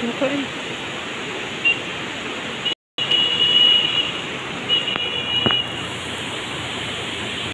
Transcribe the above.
你可以。